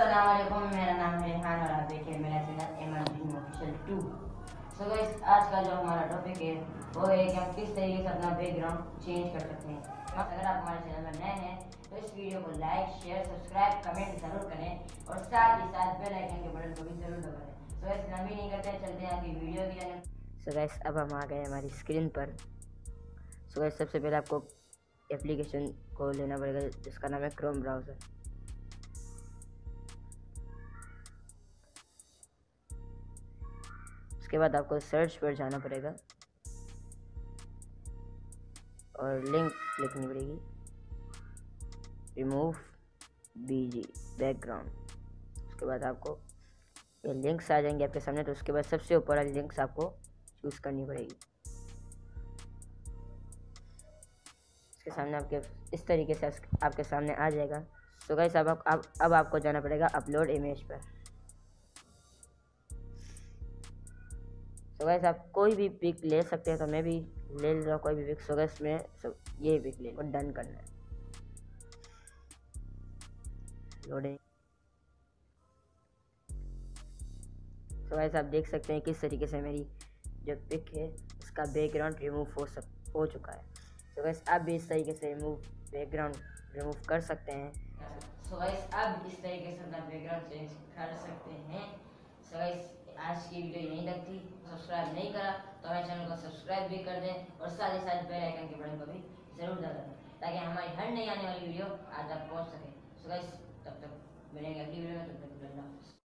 असलकुम मेरा नाम रेहान और आप देखिए मेरा channel dream official two. So guys आज का जो हमारा टॉपिक है, वो है कि हम किस तरीके से अपना बैकग्राउंड चेंज कर सकते हैं। अगर आप हमारे चैनल में नए हैं तो इस वीडियो को लाइक शेयर सब्सक्राइब कमेंट ज़रूर करें और साथ ही साथ बेल आइकन के बटन को भी ज़रूर दबाएँ सो गाइस लंबी नहीं करते, चलते हैं आपकी वीडियो की तरफ़। सो गाइस अब हम आ गए हमारी स्क्रीन पर। सो गाइस सबसे पहले आपको एप्लीकेशन को लेना पड़ेगा, जिसका नाम है क्रोम ब्राउज़र उसके बाद आपको सर्च पर जाना पड़ेगा। और लिंक लिखनी पड़ेगी। रिमूव बीजी बैकग्राउंड उसके बाद आपको ये लिंक्स आ जाएँगे आपके सामने तो उसके बाद सबसे ऊपर वाली लिंक्स आपको चूज़ करनी पड़ेगी। उसके सामने आपके, इस तरीके से आपके सामने आ जाएगा। सो गाइस अब अब अब आपको जाना पड़ेगा अपलोड इमेज पर। तो गैस आप कोई भी पिक ले सकते हैं तो मैं भी ले रहा हूँ कोई भी पिक सो गैस में सब ये पिक ले और डन करना है। लोडिंग तो गैस आप देख सकते हैं किस तरीके से मेरी जो पिक है, उसका बैकग्राउंड रिमूव हो सक, हो चुका है। तो गैस आप भी इस तरीके से रिमूव बैकग्राउंड रिमूव कर सकते हैं। सो गैस आप इस तरीके से अपना बैकग्राउंड चेंज कर सकते हैं। सो गैस आज की वीडियो यहीं तक थी। सब्सक्राइब नहीं करा तो हमारे चैनल को सब्सक्राइब भी कर दें और साथ ही साथ बेल आइकन के बटन को भी ज़रूर दबा दें, ताकि हमारी हर नई आने वाली वीडियो आज तक पहुँच सके। सो गाइस तब तक मिलेंगे अगली वीडियो में, तब तक